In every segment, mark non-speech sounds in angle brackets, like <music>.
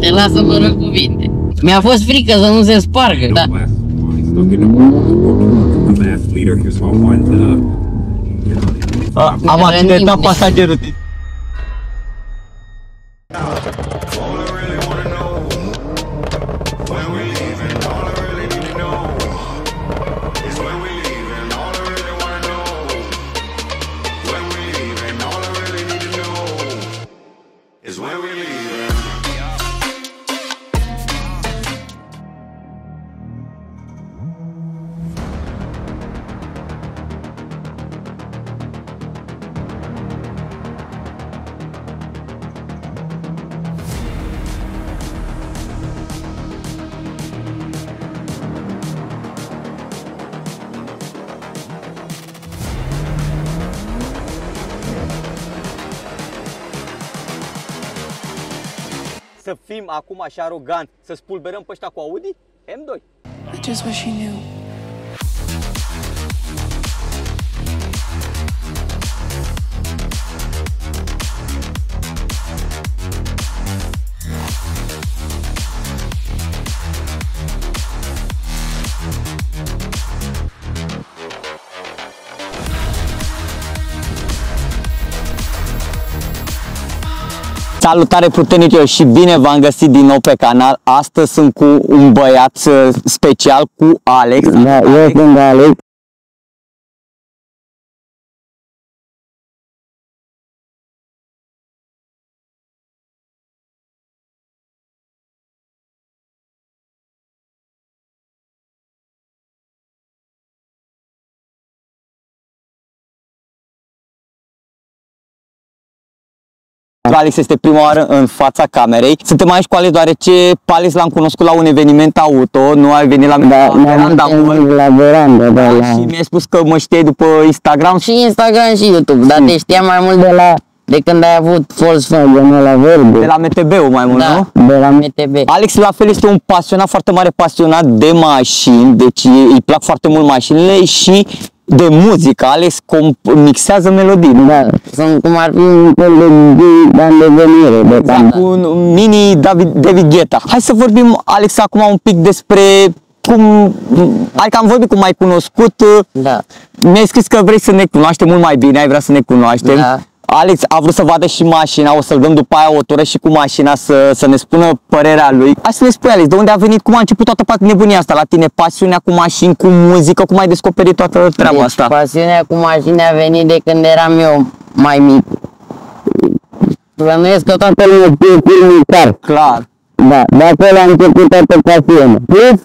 Te lasă fără cuvinte. Mi-a fost frică să nu se spargă, da. A, am accidentat pasagerul. Să fim acum așa aroganți, să spulberăm pe ăștia cu Audi? M2. I just wish he knew. Salutare puternică și bine v-am găsit din nou pe canal. Astăzi sunt cu un băiat uh, special cu Alex. Da, eu sunt Alex. Alex este prima oară în fața camerei. Suntem aici cu Alex deoarece pe Alex l-am cunoscut la un eveniment auto, nu ai venit la, Da, la m-am veranda mult. la veranda, da, la... Și mi-ai spus că mă știai după Instagram și Și Instagram și YouTube, dar te știam mai mult de la de când ai avut Volkswagen la de verde, la MTB-ul mai mult, Da. nu? de la MTB. Alex la fel este un pasionat, foarte mare pasionat de mașini, deci îi plac foarte mult mașinile și de muzică. Alex comp- mixează melodii. da, Sunt cum ar fi un fel de big band de venire, de Exact, cam. cu un mini David, David Guetta. Hai să vorbim, Alex, acum un pic despre cum, adică am vorbit cum mai cunoscut, Da. mi-ai scris că vrei să ne cunoaștem mult mai bine, ai vrea să ne cunoaștem. Da. Alex a vrut să vadă și mașina, o să-l dăm după aia o tură și cu mașina să, să ne spună părerea lui. Hai să ne spui, Alex, de unde a venit, cum a început toată pat- nebunia asta la tine, pasiunea cu mașini, cu muzică, cum ai descoperit toată treaba Deci, asta? pasiunea cu mașini a venit de când eram eu mai mic. Plănuiesc că toată lumea Știu filmul car, Clar. da, de acolo a început toată pasiunea. Plus,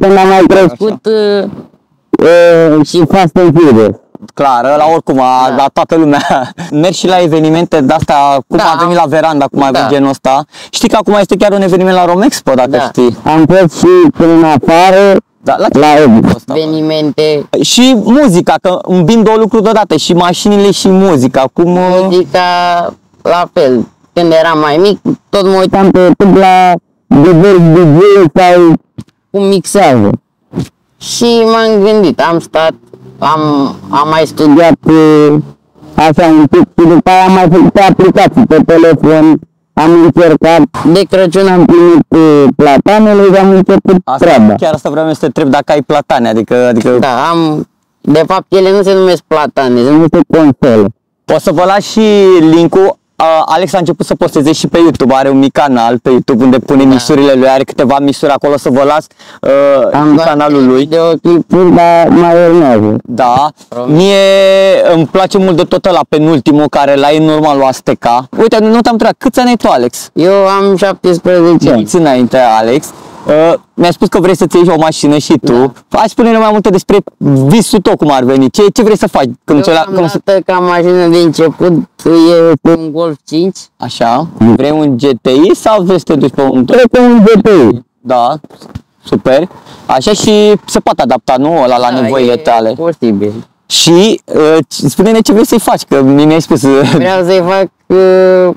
când am mai crescut, făcut uh, e, și Fast and Furious. Clar, la oricum, a, Da. la toată lumea. <laughs> Mergi și la evenimente de asta, cum Da, a venit am- la veranda, cum a da. venit genul ăsta. Știi că acum este chiar un eveniment la Romexpo, dacă Da. știi. Am fost și prin afară, Da, la la Expo. ăsta. evenimente, Și muzica, că îmbin două lucruri deodată, și mașinile și muzica. Cum, uh, muzica la fel. Când eram mai mic, tot mă uitam Am pe YouTube la diversi DJ sau cum mixează. Și m-am gândit, am stat, am, am mai studiat studiat e, așa un pic și după aia am mai făcut aplicații pe telefon, am încercat, de Crăciun am am primit e, platanele și am început asta, treaba. chiar asta vreau eu să te întreb dacă ai platane, adică, adică Da, am... De fapt, ele nu se numesc platane, se Nu se console. o să vă las și linkul. Uh, Alex a început să posteze și pe YouTube, are un mic canal pe YouTube unde pune misurile lui, are câteva misuri acolo, să vă las uh, Am dat canalul lui. videoclipuri, Dar mai urmează. Da, mie îmi place mult de tot la penultimul care l-ai în urma lui Asteca. Uite, nu te-am întrebat, câți ani ai tu, Alex? Eu am 17 ani. Câți înainte, Alex? Uh, mi-ai spus că vrei să-ți iei o mașină și tu. Da. Hai spune-ne mai multe despre visul tău, cum ar veni. Ce, ce vrei să faci? Când ți-o la, când, Deocamdată ca mașină de început e un Golf 5. așa, vrei un GTI sau vrei să te duci pe un... Cred că un GTI. Da, super. Așa și se poate adapta, nu? Ăla la Da, nevoile e tale. posibil. Și uh, spune-ne ce vrei să-i faci, că mie mi-ai spus... uh, <laughs> Vreau să-i fac uh,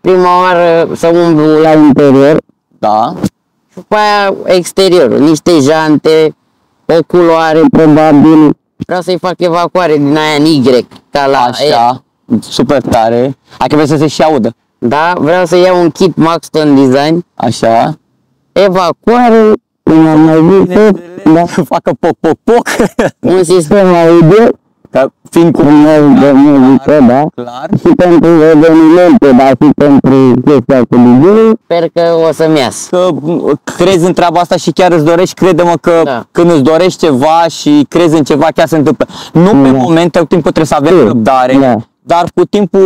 prima oară să umblu la La interior, da, și după aia exteriorul, niște jante, o culoare. probabil, Vreau să-i fac evacuare din aia în Y, ca la E. Așa, super tare. Hai că vrei să se și audă. Da, vreau să iau un kit Maxton Design, Așa. evacuare, Cum am mai zis, da, Să facă poc, poc, poc. un sistem sistem audio, Ca fiind cu frumos de muzică, da, clar. și pentru evenimente, dar și pentru chestia cu DJ, sper că o să-mi iasă. Că crezi în treaba asta și chiar îți dorești, crede-mă că Da. când îți dorești ceva și crezi în ceva, chiar se întâmplă. Nu pe Da. momente, cu timpul trebuie să avem Da. răbdare, Da. dar cu timpul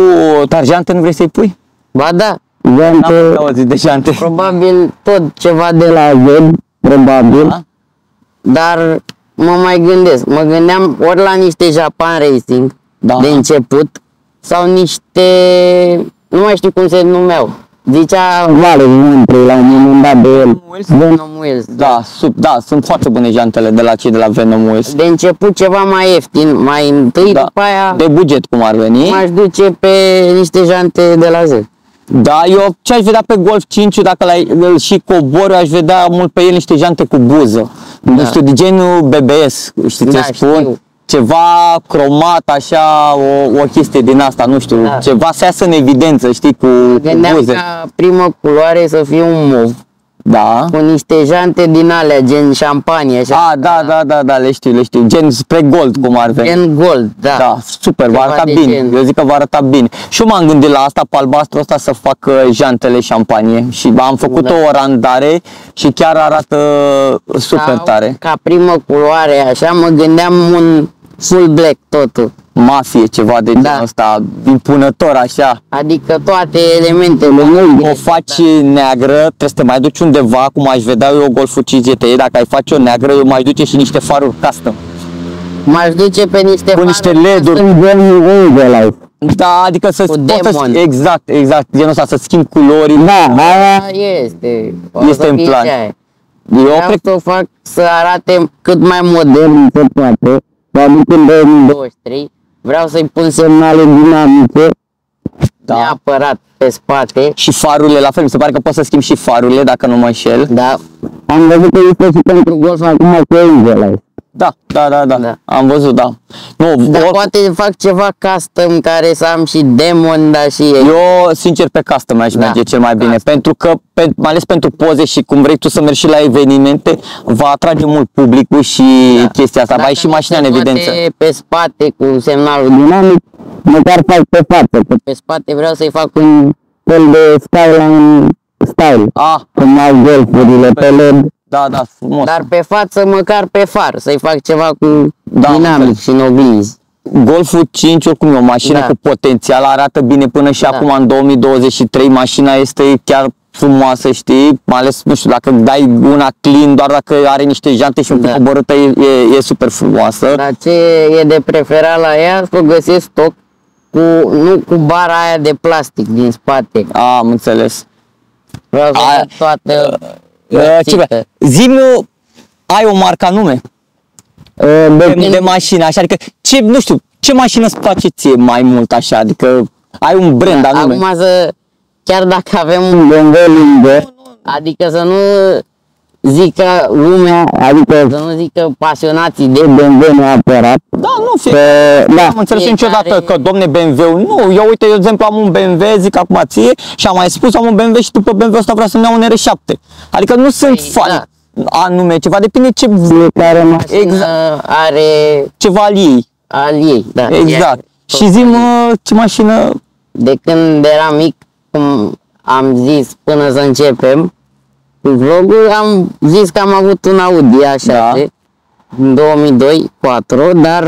tarjante nu vrei să-i pui? Ba da, N-am jante, auzit de jante. probabil tot ceva de de la... la Z, probabil, Da? Dar mă mai gândesc, mă gândeam ori la niște Japan Racing Da. de început sau niște, nu mai știu cum se numeau, zicea Vale, Mântri, la un moment dat de el. Venom Wheels. Da, sub, da, sunt foarte bune jantele de la cei de la Venom Wheels. De început ceva mai ieftin, mai întâi, Da. după aia De buget cum ar veni. m-aș duce pe niște jante de la Z. Da, eu ce aș vedea pe Golf 5 dacă l-ai, îl și cobor, eu aș vedea mult pe el niște jante cu buză. Nu știu, de genul BBS, știi ce Da, spun? știu. Ceva cromat, așa, o, o chestie din asta, nu știu, Da. ceva să iasă în evidență, știi, cu, cu Gândeam buze. ca primă culoare să fie un mov, Da. cu niște jante din alea, gen șampanie, așa, A, da, da, da, da, le știu, le știu. Gen spre gold, cum ar veni. gen gold, da. Da, super, va Ceva arăta de bine. gen. Eu zic că va arăta bine. Și eu m-am gândit la asta, pe albastru ăsta, să fac uh, jantele șampanie. Și am făcut Da. o randare și chiar arată super Sau, tare. Ca primă culoare, așa, mă gândeam un full black totul. Mafie, ceva de genul Da. ăsta, impunător așa. Adică toate elementele noi. O faci neagră, trebuie să te mai duci undeva, cum aș vedea eu Golful 5 GTE, dacă ai face o neagră, eu mai duce și niște faruri custom. M-aș duce pe niște Cu niște faruri LED-uri. custom. Gen Angel Da, adică să Cu poți să, demon. exact, exact, genul ăsta, să schimbi culori. Da, aia, Da, este. O Este să în fie plan. și aia. Eu Vreau cred să o fac să arate cât mai modern se poate, dar aducând de 23. Vreau să-i pun semn semnale dinamice, da. neapărat pe spate. Și farurile la fel, mi se pare că poți să schimbi și farurile dacă nu mă înșel. Da, am văzut că este și pentru golf acum cu Angel Da, da, da, da, Da. am văzut, da. Nu, dar or- poate fac ceva custom care să am și demon, dar și eu sincer pe custom aș Da, merge cel mai bine, custom. pentru că, pe, mai ales pentru poze și cum vrei tu să mergi și la evenimente, va atrage mult publicul și chestia asta, va Dacă ieși nu mașina în se evidență. poate pe spate cu semnalul din dinamic, măcar fac pe față, că pe spate vreau să-i fac un fel de skyline style, Ah, cum au golfurile pe LED, da, da, frumos. dar pe față măcar pe far, să-i fac ceva cu Da, am dinamic înțeles. și în oglinzi. Golful 5 oricum e o mașină Da. cu potențial, arată bine până și Da. acum în 2023 mașina este chiar frumoasă, știi? Mai ales, nu știu, dacă dai una clean, doar dacă are niște jante și un pic Da. coborâtă, e, e, e super frumoasă. Dar ce e de preferat la ea, să o găsesc stoc cu, nu cu bara aia de plastic din spate. A, am înțeles. Vreau să Aia- văd toată Uh, ce găsită. vrea? Zi-mi, ai o marca nume de, de, de mașină, așa, adică, ce, nu știu, ce mașină îți place ție mai mult, așa, adică ai un brand anume. Acum să, chiar dacă avem un BMW lângă, Adică să nu zică lumea, adică să nu zică pasionații de BMW neapărat, Da, nu, fie, că, Nu da, am înțeles Fiecare- niciodată că, domne, BMW, nu, eu uite, eu, de exemplu, am un BMW, zic acum ție, și am mai spus, am un BMW și după BMW ăsta vreau să-mi iau un R7. Adică nu sunt Păi, fan da. anume, ceva depinde ce, fiecare mașină, exact. are ceva al ei. al ei. Da, Exact. Ea- Și zi ce mașină, De când eram mic, cum am zis până să începem cu vlogul, am zis că am avut un Audi A6 Da. în 2002, 4, dar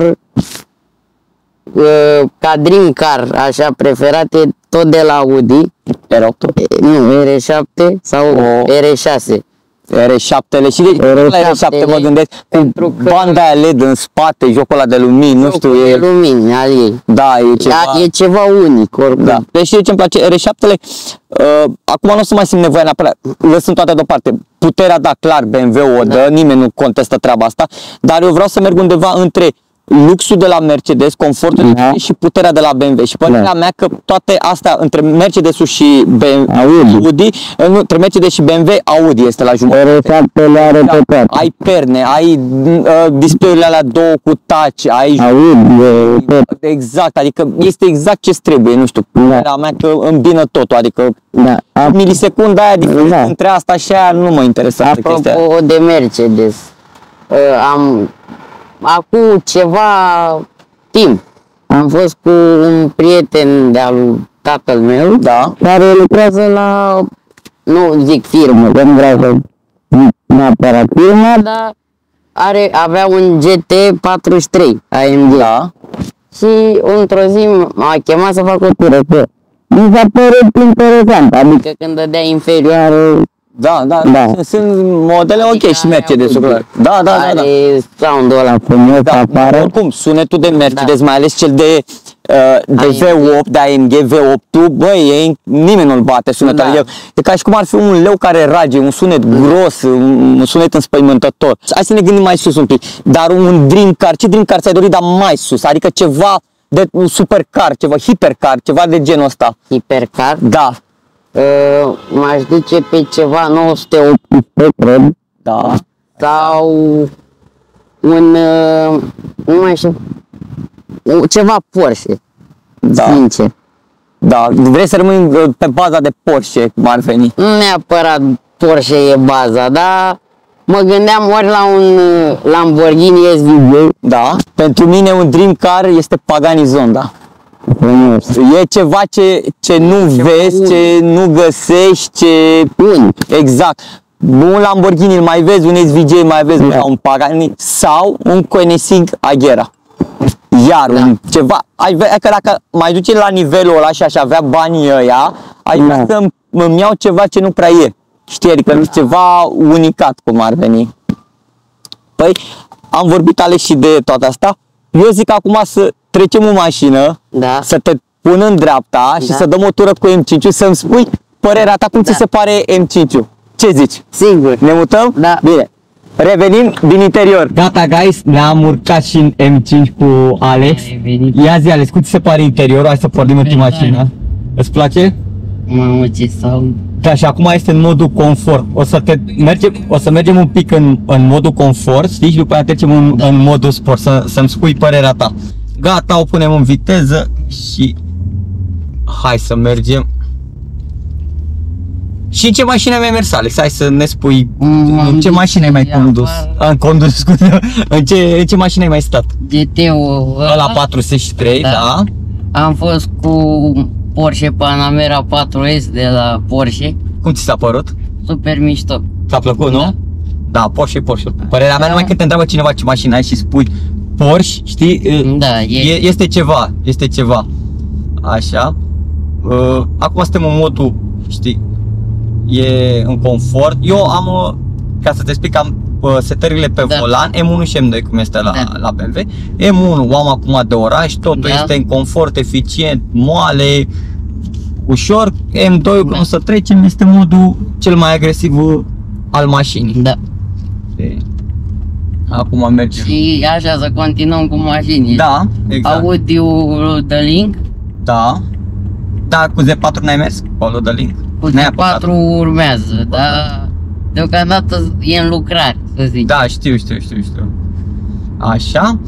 uh, ca dream car, așa preferat, e tot de la Audi, R8, E, nu, R7 sau O- R6. R7-le și de, la R7 mă gândesc, cu pentru că- banda aia LED în spate, jocul ăla de lumini, nu știu, e e, lumini al ei. da, e ceva. Da, e ceva unic, oricum. Da. Deci știi ce îmi place? R7-le, uh, acum nu o să mai simt nevoia neapărat, lăsând toate deoparte. Puterea, da, clar, BMW o dă, nimeni nu contestă treaba asta, dar eu vreau să merg undeva între luxul de la Mercedes, confortul de Da. și puterea de la BMW. Și părerea Da. mea că toate astea, între Mercedes-ul și BMW, Audi. Audi, uh, nu, între Mercedes și BMW, Audi este la jumătate. R7 le are Da, pe toate. ai perne, ai uh, display-urile alea două cu touch, ai Aud, e tot. Exact, adică este exact ce trebuie, nu știu, părerea mea că îmbină totul, adică Da. A- milisecunda aia diferență Da. între asta și aia nu mă interesează chestia aia. Apropo de Mercedes, uh, am acum ceva timp am fost cu un prieten de-al tatăl meu Da, care lucrează la, nu zic firmă, Că nu vreau să zic neapărat firma, dar are, avea un GT43 AMG. da, Și într-o zi m-a chemat să fac o tură cu el. Mi s-a părut interesant, adică Adică când dădea inferioară, da, da, Da. Sunt, sunt modele ok Adică și aia Mercedes-ul, Audi. clar. Da, da, da, da. are sound-ul ăla frumos Da, afară. oricum, sunetul de Mercedes, Da. mai ales cel de, uh, de AMG. V8, de AMG V8, băi, e, nimeni nu-l bate sunetul. Da. E, e ca și cum ar fi un leu care rage, un sunet gros, un, un sunet înspăimântător. Hai să ne gândim mai sus un pic. Dar un dream car, ce dream car ți-ai dorit, dar mai sus? Adică ceva de un supercar, ceva hipercar, ceva de genul ăsta. hipercar. Da, Uh, m-aș duce pe ceva 918 cred. da. sau un, uh, nu mai știu, u- ceva Porsche, Da. sincer. Da, vrei să rămâi uh, pe baza de Porsche, cum ar veni. Nu neapărat Porsche e baza, dar mă gândeam ori la un uh, Lamborghini SUV, Da. Pentru mine un dream car este Pagani Zonda. Frumos. E ceva ce, ce nu vezi, unic. ce nu găsești, ce... unic. Exact. Un Lamborghini îl mai vezi, un SVJ îl mai vezi, Da. un Pagani sau un Koenigsegg Agera. Iar Da. un ceva, ai vrea că dacă mai duce la nivelul ăla și aș avea banii ăia, ai vrea Da. să îmi- îmi iau ceva ce nu prea e. Știi, adică nu știu, ceva unicat cum ar veni. Păi, am vorbit Alex și de toată asta. Eu zic acum să trecem în mașină, Da. să te pun în dreapta și Da. să dăm o tură cu M5 să-mi spui părerea ta cum ți Da. se pare M5 Ce zici? Sigur. Ne mutăm? Da. Bine. Revenim din interior. Gata, guys, ne-am urcat și în M5 cu Alex. Ai venit. Ia zi, Alex, cum ți se pare interiorul? Hai să pornim în Super mașină. Îți place? Mamă, ce sound. Da, și acum este în modul confort. O să, te mergem, o să mergem un pic în, în modul confort, știi? Și după aia trecem în, Da. în modul sport, să, să-mi spui părerea ta. Gata, o punem în viteză și hai să mergem. Și în ce mașină ai mai mers, Alex? Hai să ne spui Mm, în am ce dus mașină ai mai pe condus? afară. Am condus, <laughs> scuze. în, ce, în ce mașină ai mai stat? GT-ul Ăla 403, da. Da. Am fost cu Porsche Panamera 4S de la Porsche. Cum ți s-a părut? Super mișto. Ți-a plăcut, nu? Da, Porsche e Porsche. Părerea mea, Da. numai când te întreabă cineva ce mașină ai și spui Porsche, știi? Da, e- e este ceva, este ceva. Așa. Uh, Acum suntem în modul, știi, e în confort. Eu am, uh, ca să te explic, am uh, setările pe Da. volan, M1 și M2, cum este la, Da. la BMW. M1 o am acum de oraș, totul Da. este în confort, eficient, moale, ușor. M2 când Da. o să trecem este modul cel mai agresiv uh, al mașinii. Da. Acum mergem. Și așa să continuăm cu mașini. Da, exact. Audiul de Link Da. Da, cu Z4 n-ai mers? Acolo de link. cu N-ai apucat. Z4 urmează, dar deocamdată e în lucrare, să zic. Da, știu, știu, știu, știu. Așa.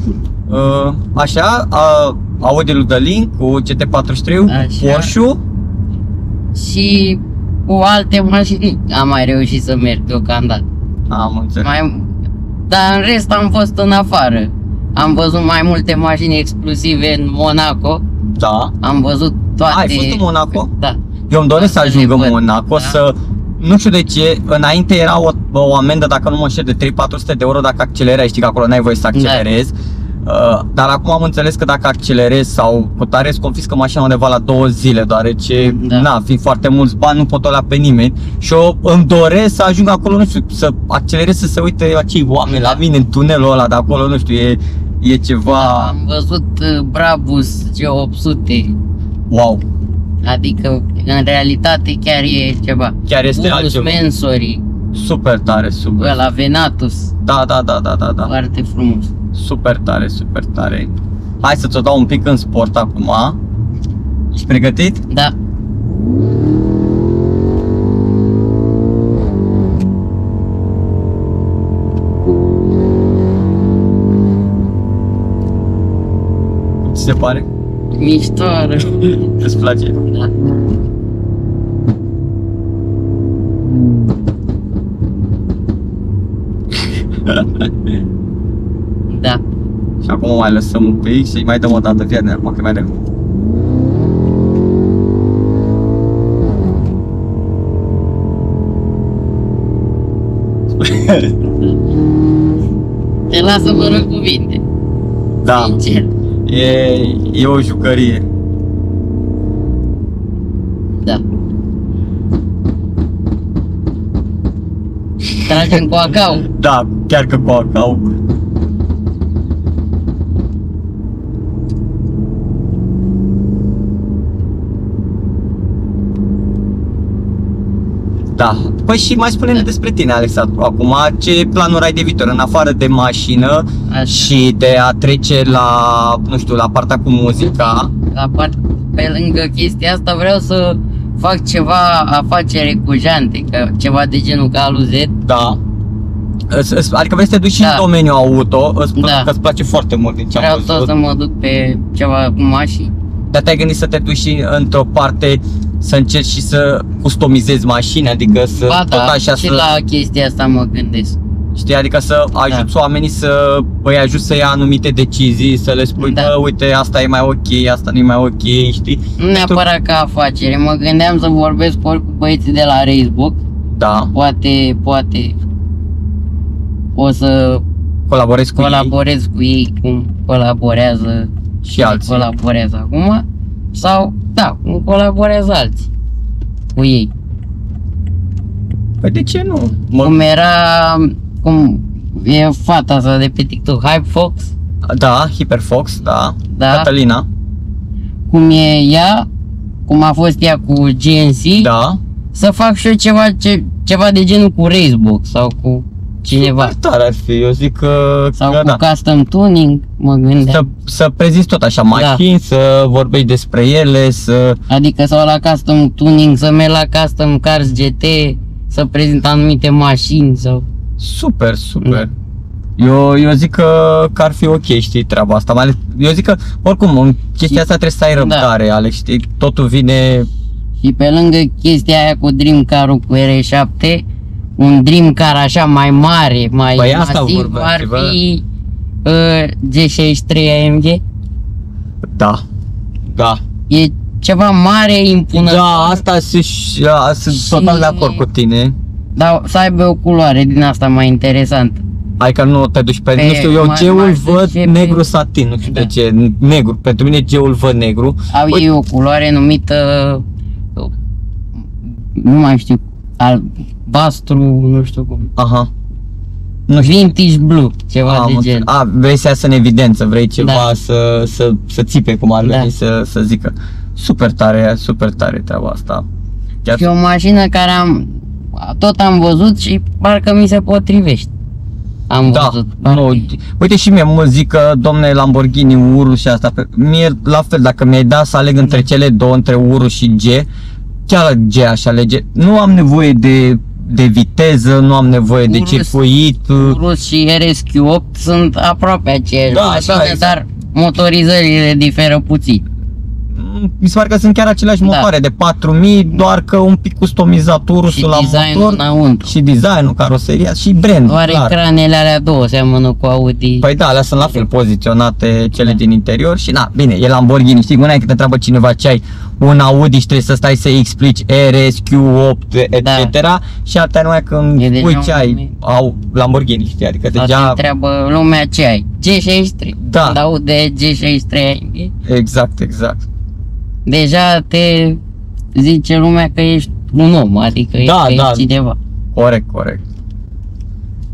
Uh, așa, uh, Audi de link cu GT43, Așa. Porsche. Și cu alte mașini am mai reușit să merg deocamdată. Am înțeles. Mai, dar în rest am fost în afară. Am văzut mai multe mașini exclusive în Monaco. Da. Am văzut toate. Ai fost în Monaco? Da. Eu îmi doresc să Să ajung le în văd. Monaco, Da. să... Nu știu de ce, înainte era o, o amendă, dacă nu mă înșel, de 3-400 de euro dacă accelerezi, știi că acolo n-ai voie să Da. accelerezi. Uh, dar acum am înțeles că dacă accelerezi sau cu tare îți confiscă mașina undeva la două zile, deoarece, Da. na, fiind foarte mulți bani, nu pot alea pe nimeni. Și eu îmi doresc să ajung acolo, nu știu, să accelerez, să se uite acei oameni la mine în tunelul ăla de acolo, nu știu, e, e ceva, Am văzut uh, Brabus G800. wow, Adică, în realitate, chiar e ceva. chiar este Bus, altceva. Mensori, Super tare, super. ăla Venatus. Da, da, da, da, da, da. Foarte frumos. Super tare, super tare. Hai să ți-o dau un pic în sport acum. Ești pregătit? Da. Cum ți se pare? Miștoară. Îți place? Da. Da. O mai lăsăm un pic și mai dăm o dată, fii atent, acum că mai dăm. <laughs> Te lasă fără cuvinte. Da, Sincer. e, e o jucărie. Da. Tragem cu acau. Da, chiar că cu acau. Da. Păi și mai spune-ne despre tine, Alexandru, acum, ce planuri ai de viitor, în afară de mașină Așa. și de a trece la, nu știu, la partea cu muzica? La part, pe lângă chestia asta vreau să fac ceva afacere cu jante, că ceva de genul ca alu Z. Da. Îți- îți- Adică vrei să te duci și Da. în domeniul auto, îți, Da. că îți place foarte mult din ce am Vreau văzut. tot să mă duc pe ceva cu mașini. Dar te-ai gândit să te duci și într-o parte să încerci și să customizezi mașini, adică să Ba tot da, așa și să, la chestia asta mă gândesc. știi, adică să ajuți oamenii să îi ajuți să ia anumite decizii, să le spui, Da. bă, uite, asta e mai ok, asta nu e mai ok, știi? Nu neapărat ca afacere, mă gândeam să vorbesc ori cu băieții de la Facebook, Da, poate, poate o să colaborezi cu ei colaborez cu ei cum colaborează și alții. colaborează acum sau da, cum colaborează alții cu ei. Păi de ce nu? Cum Mă, era cum e fata asta de pe TikTok, Hype Fox, da, Hyperfox, da, Da. Catalina, cum e ea, cum a fost ea cu GNC, da. să fac și eu ceva, ce, ceva de genul cu Racebox sau cu cineva. Super tare ar fi, eu zic că, Sau că cu da. custom tuning, mă Să, gândeam. să prezinți tot așa mașini, să vorbești despre ele, să... Adică sau la custom tuning, să merg la custom cars GT, să prezint anumite mașini sau... Super, super. Da. Eu, eu zic că, că ar fi ok, știi, treaba asta. Mai ales, eu zic că, oricum, în chestia asta trebuie să ai răbdare, da. Alex, știi, totul vine... Și pe lângă chestia aia cu Dream Car-ul cu R7, un Dream Car așa mai mare, mai Păi asta masiv, vorbeam, ar ceva. fi uh, G63 AMG. Da, da. E ceva mare, impunător, Da, asta sunt, da, sunt Și- total de acord cu tine. dar să aibă o culoare din asta mai interesantă. Adică nu te duci pe, Pe- nu știu, eu m-aș- geul m-aș văd duce pe- negru satin, nu știu Da. de ce, negru, pentru mine geul văd negru. Au Uite, ei o culoare numită, uh, nu mai știu, albastru, nu știu cum, Aha. Nu știu. vintage blue, ceva Am de înțeles. gen. A, vrei să iasă în evidență, vrei ceva Da. să, să, să țipe cum ar Da. veni să, să zică. Super tare, super tare treaba asta. Chiar Și o mașină care am, tot am văzut și parcă mi se potrivește. Am da, văzut. parcă- nu, uite și mie mă zic că domne Lamborghini, Urus și asta, pe- mie la fel, dacă mi-ai dat să aleg între cele două, între Urus și G, chiar G aș alege. Nu am nevoie de, de viteză, nu am nevoie de Urus- circuit. Urus și RSQ8 sunt aproape aceeași Da, mașină, da, exact. dar motorizările diferă puțin. Mi se pare că sunt chiar aceleași Da. motoare de 4000, doar că un pic customizat Și Urusul la designul motor. înăuntru. și designul, caroseria și brand, Doar clar. ecranele alea două seamănă cu Audi. Păi da, alea sunt la fel poziționate cele Da. din interior și na, bine, e Lamborghini, știi, una e că te întreabă cineva ce ai, un Audi și trebuie să stai să explici RS, Q8, etc. Da. Și alta nu e când E deja spui ce un- ai, au Lamborghini, știi, adică Sau te deja, întreabă lumea ce ai. G63. Da. Când aud de G63, exact, exact. Deja te zice lumea că ești un om, adică Da, că da. ești cineva. Corect, corect.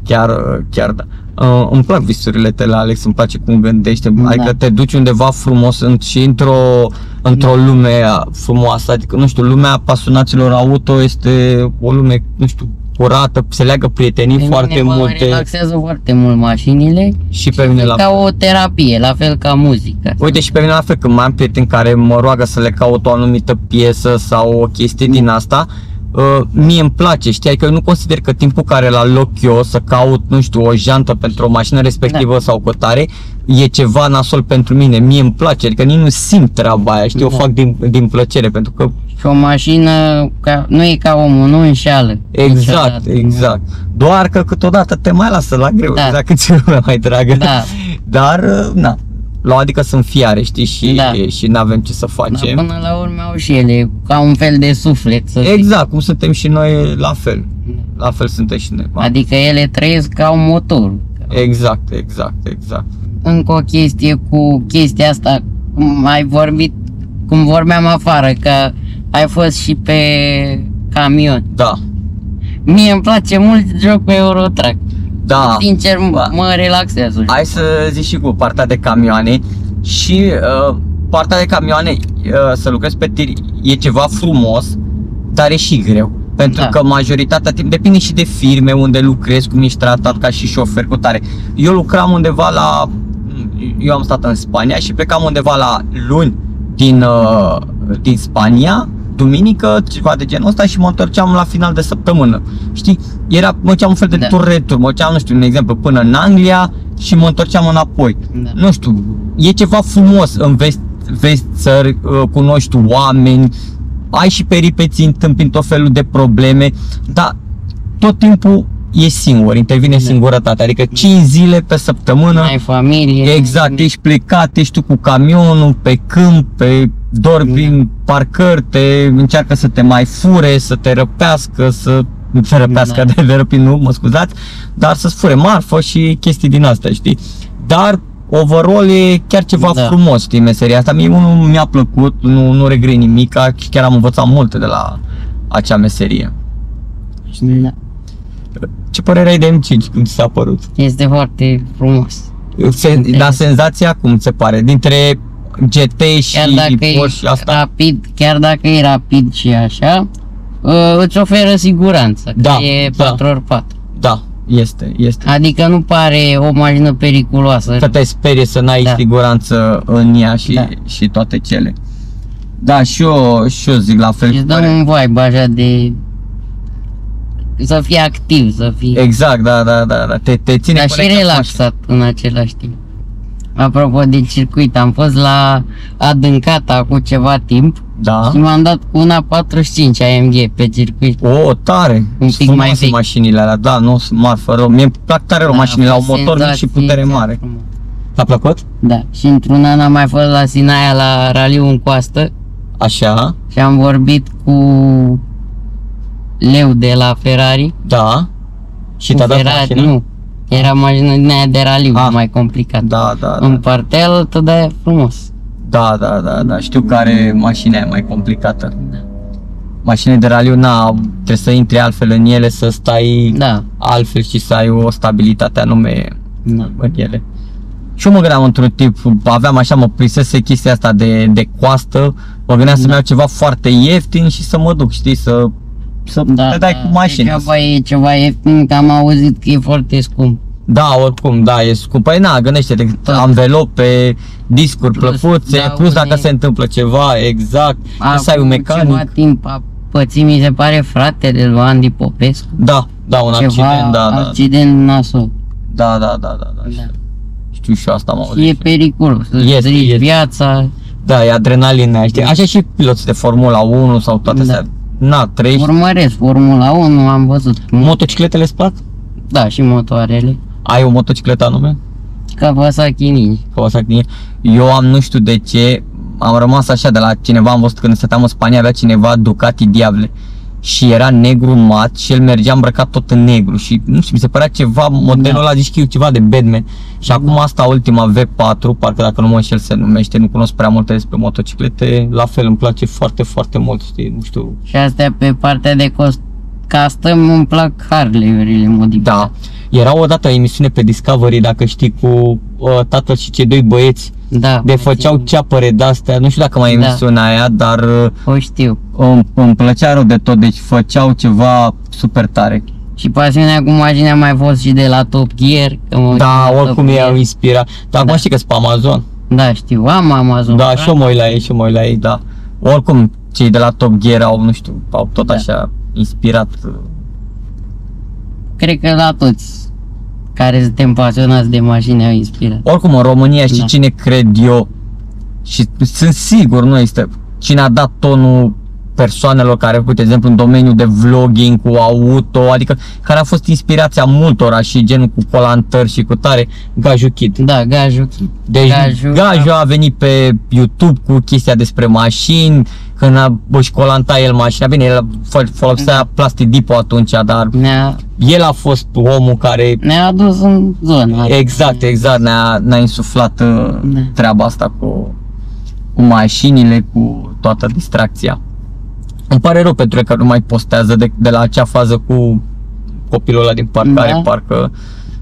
Chiar, chiar da. Uh, îmi plac visurile tale, Alex, îmi place cum gândește, Da. adică te duci undeva frumos în, și într-o, într-o lume frumoasă, adică, nu știu, lumea pasionaților auto este o lume, nu știu, curată, se leagă prietenii Pe foarte mine mă multe relaxează foarte mult mașinile. și pe mine la Ca o terapie, la fel ca muzica. Uite și pe mine la fel, când mai am prieteni care mă roagă să le caut o anumită piesă sau o chestie din asta, uh, mie îmi place, știi, că eu nu consider că timpul care l aloc eu să caut, nu știu, o jantă pentru o mașină respectivă Da. sau cotare, e ceva nasol pentru mine, mie îmi place, adică nici nu simt treaba aia, știi, o Da. fac din, din plăcere, pentru că Și o mașină ca, nu e ca omul, nu înșeală. Exact, niciodată. exact. Doar că câteodată te mai lasă la greu, Da. exact cât e lumea mai dragă. Da. Dar, uh, na, la adică sunt fiare, știi, și, Da. și n-avem ce să Dar facem. până la urmă au și ele ca un fel de suflet, să zic. Exact, cum suntem și noi la fel. La fel suntem și noi. Adică ele trăiesc ca un motor. Exact, exact, exact. Încă o chestie cu chestia asta, cum ai vorbit, cum vorbeam afară, că ai fost și pe camion. Da, Mie îmi place mult jocul Eurotrack. da. Sincer, Ba. mă relaxează. Hai să zic și cu partea de camioane și uh, partea de camioane, uh, să lucrezi pe tir e ceva frumos, dar e și greu. Pentru Da. că majoritatea timp depinde și de firme unde lucrezi, cum ești tratat ca și șofer cu tare. Eu lucram undeva la eu am stat în Spania și plecam undeva la luni din, uh, din Spania, duminică, ceva de genul ăsta și mă întorceam la final de săptămână. Știi? Era, mă duceam un fel de Da. tur retur, mă duceam, nu știu, un exemplu, până în Anglia și mă întorceam înapoi. Da. Nu știu, e ceva frumos, înveți, vezi țări, uh, cunoști oameni, ai și peripeții, întâmpini tot felul de probleme, dar tot timpul e singur, intervine Da. singurătatea, adică 5 zile pe săptămână, Ai familie. Exact, ești plecat, ești tu cu camionul pe câmp, pe dormi prin parcări, te încearcă să te mai fure, să te răpească, să nu te răpească Da. de, <laughs> de răpit, nu, mă scuzați, dar să-ți fure marfă și chestii din astea, știi? Dar overall e chiar ceva Da. frumos, știi, meseria asta. Mie unul mi-a plăcut, nu, nu regret nimic, și chiar am învățat multe de la acea meserie. Da. Ce părere ai de M5 cum ți s-a părut? Este foarte frumos. Se, dar senzația cum ți se pare? Dintre GT și Chiar dacă e Porsche și asta? rapid, chiar dacă e rapid și așa, uh, îți oferă siguranță, că Da, e da. 4x4. Da, este, este. Adică nu pare o mașină periculoasă. Să te sperie să n-ai Da. siguranță în ea și, Da. și toate cele. Da, și eu, și eu zic la fel. Îți dă un vibe așa de... Să fii activ, să fii... Exact, da, da, da, da. Te, te ține Dar și conectat cu relaxat în același timp. Apropo de circuit, am fost la adâncat acum ceva timp Da. și m-am dat cu una 45 AMG pe circuit. O, tare. Un pic Frumoase mai vechi. mașinile alea, da, nu sunt marfă rău. Mie îmi plac tare rău Da, mașinile, a au fost motor mic și senzație putere chiar mare. frumos. T-a plăcut? Da, și într-un an am mai fost la Sinaia la raliu în coastă Așa, și am vorbit cu Leu de la Ferrari. da. Și cu te-a dat Ferrari, mașina? nu. Era mașina din aia de raliu, Ah. mai complicat. Da, da, da. În partea altă, da, e frumos. Da, da, da, da. Știu care mașina e mai complicată. Da. Mașinile de raliu, na, trebuie să intri altfel în ele, să stai Da, altfel și să ai o stabilitate anume da. în ele. Și eu mă gândeam într-un tip, aveam așa, mă prisese chestia asta de, de coastă, mă gândeam să-mi iau ceva foarte ieftin și să mă duc, știi, să, să Da, te dai da, cu mașina. Degeaba e ceva ieftin, că am auzit că e foarte scump. Da, oricum, da, e scump. Păi na, gândește-te, Tot. anvelope, discuri Plus plăcuțe, daune. plus dacă se întâmplă ceva, exact, să ai un Acum mecanic. Ceva timp a pățit, mi se pare, fratele lui Andy Popescu. Da, da, un ceva accident, da, da, accident nasol. da, da, da, da, da. Da. Știu și eu asta am Și e auzit. periculos, Este, îți riști este. viața. Da, e adrenalina, știi? Așa și piloții de Formula 1 sau toate Da. astea. Na, trăiești. Urmăresc Formula 1, am văzut. Motocicletele îți plac? Da, și motoarele. Ai o motocicletă anume? Kawasaki Ninja. Kawasaki. Eu am nu știu de ce, am rămas așa de la cineva, am văzut când stăteam în Spania, avea cineva Ducati Diable și era negru mat și el mergea îmbrăcat tot în negru și nu știu, mi se părea ceva, modelul Da. ăla, zici că e ceva de Batman. Și acum asta ultima V4, parcă dacă nu mă înșel se numește, nu cunosc prea multe despre motociclete, la fel îmi place foarte, foarte mult, știi, nu știu, Și astea pe partea de cost custom îmi plac Harley-urile modificate. Da. Era odată o emisiune pe Discovery, dacă știi, cu uh, tatăl și cei doi băieți Da. de mai făceau țin- ceapăre de-astea, nu știu dacă mai e Da. emisiunea aia, dar uh, O știu. îmi, îmi plăcea rău de tot, deci făceau ceva super tare. Și pasiunea cu mașini a mai fost și de la Top Gear. Că mă uit Da, la Top oricum Gear. e inspirat. Dar acum Da. știi că sunt pe Amazon. Da, știu, am Amazon. Da, Prime. și eu mă uit la ei, și eu mă uit la ei, da. Oricum, cei de la Top Gear au, nu știu, au tot Da. așa inspirat. uh, Cred că la toți care suntem pasionați de mașini au inspirat. Oricum, în România știi Da. cine cred eu și sunt sigur, nu este cine a dat tonul persoanelor care au făcut, de exemplu, în domeniul de vlogging cu auto, adică care a fost inspirația multora și genul cu colantări și cu tare, Gaju Kid. Da, Gaju. Deci Gaju, Gaju, da. a venit pe YouTube cu chestia despre mașini, când a, își colanta el mașina, bine, el fol- folosea plastic dipo atunci, dar Ne-a, el a fost omul care ne-a adus în zona. Exact, exact, ne-a, ne-a insuflat uh, Da. treaba asta cu, cu mașinile, cu toată distracția. Îmi pare rău pentru că nu mai postează de, de la acea fază cu copilul ăla din parcare, Da. parcă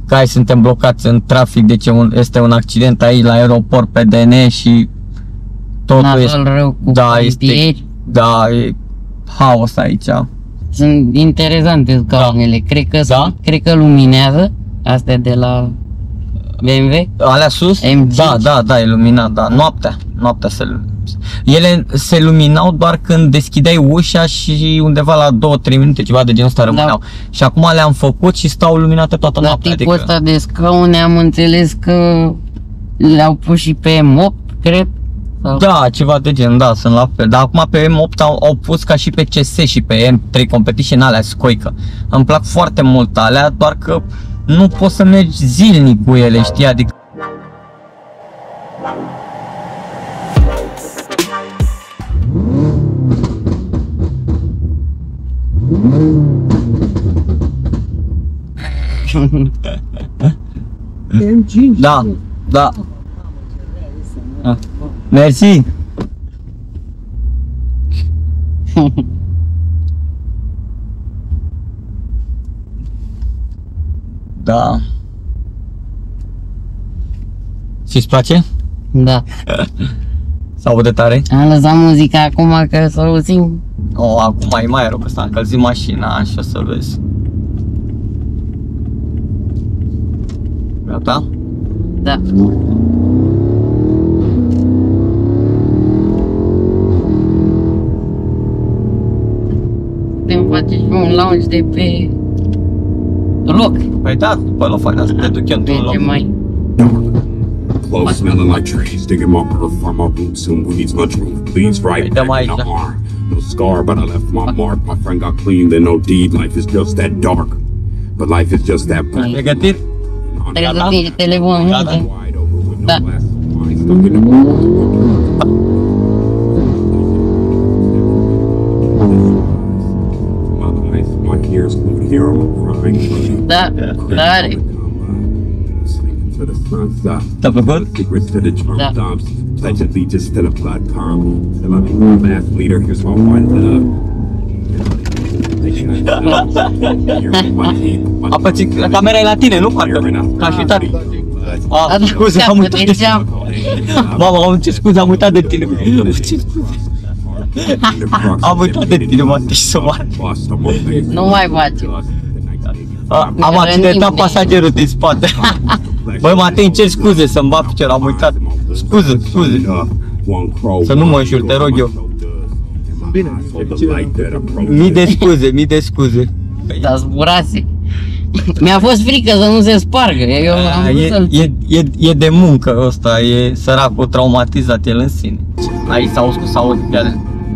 că hai suntem blocați în trafic, deci e un, este un accident aici la aeroport pe DN și totul Nasol este, rău cu da, este, pompieri. da, e haos aici. Sunt interesante scaunele. Cred că Da? cred că luminează. Astea de la BMW. Alea sus? M5. Da, da, da, iluminat, da. Noaptea, noaptea se ele se luminau doar când deschideai ușa și undeva la 2-3 minute, ceva de genul ăsta rămâneau. Și acum le-am făcut și stau luminate toată La noaptea. tipul Adică, ăsta de scaune am înțeles că le-au pus și pe M8, cred. Sau... da, ceva de gen, da, sunt la fel. Dar acum pe M8 au, au pus ca și pe CS și pe M3 Competition alea scoică. Îmi plac foarte mult alea, doar că nu poți să mergi zilnic cu ele, știi? Adică Da, da. Ah. Mersi. Da. Și îți place? da. Sau aude tare? Am lăsat muzica acum că să auzim. O, oh, acum e mai rău că s-a încălzit mașina și o să vezi. Gata? Da. Putem face și un lounge de pe loc. Păi da, după la faina să te duc eu într-un loc. Mergem mai... Clothes smelling like trees, digging my perf from my boots and weeds. My truth bleeds right back damn, in the Aisha. arm. No scar, but I left my mark. My friend got clean, then no deed. Life is just that dark. But life is just that black. Pregătit? Trebuie să fie telefonul. Gata. nu? Wide open with no Da. Te-a plăcut? Secrets to the drum Da. stops. Pledge allegiance to the blood calm. Till I become a mass leader, here's my one love. Apăți, camera e la tine, nu parcă? Că aș uitat. Ah, Da, da, scuze, da, am uitat de mergeam. Mama, am ce scuze, am uitat de tine. Ce Am uitat de tine, mă, deci să mă... Nu mai face. A- Am accidentat pasagerul din spate. <laughs> Băi, Matei, îmi cer scuze să-mi bat piciorul, am uitat. Scuze, scuze. Să nu mă înșur, te rog eu. Mii de scuze, mii de scuze. <laughs> Dar zburase. Mi-a fost frică să nu se spargă. Eu am vrut E, să-l e, e, e de muncă ăsta, e săracul traumatizat el în sine. Aici s-au scos să aud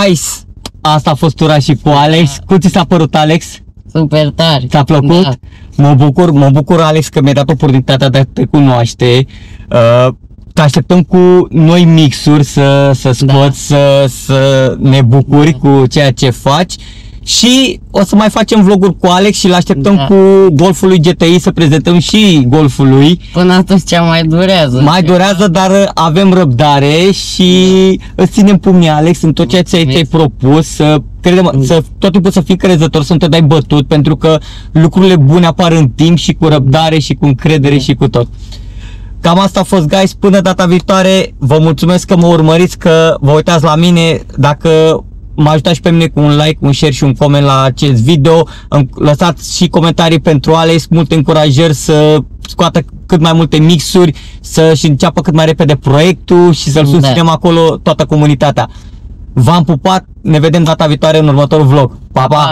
Adică e de Guys, asta a fost tura și cu Alex. Cum ți s-a părut, Alex? Super tare. Ți-a plăcut? Da. Mă bucur, mă bucur, Alex, că mi-ai dat oportunitatea de a te cunoaște. Uh, te așteptăm cu noi mixuri să, să scoți, Da. să, să ne bucuri cu ceea ce faci. Și o să mai facem vloguri cu Alex și îl așteptăm Da. cu golful lui GTI să prezentăm și golful lui. Până atunci ce mai durează. Mai durează, dar uh, avem răbdare și îți ținem pumnii, Alex, în tot ceea ce ți-ai propus. Să, credem, să, tot timpul să fii crezător, să nu te dai bătut, pentru că lucrurile bune apar în timp și cu răbdare și cu încredere și cu tot. Cam asta a fost, guys. Până data viitoare, vă mulțumesc că mă urmăriți, că vă uitați la mine. Dacă mă ajutați și pe mine cu un like, un share și un coment la acest video, îmi lăsați și comentarii pentru Alex, multe încurajări să scoată cât mai multe mixuri, să-și înceapă cât mai repede proiectul și să-l Da. susținem acolo toată comunitatea. V-am pupat, ne vedem data viitoare în următorul vlog. Pa, pa!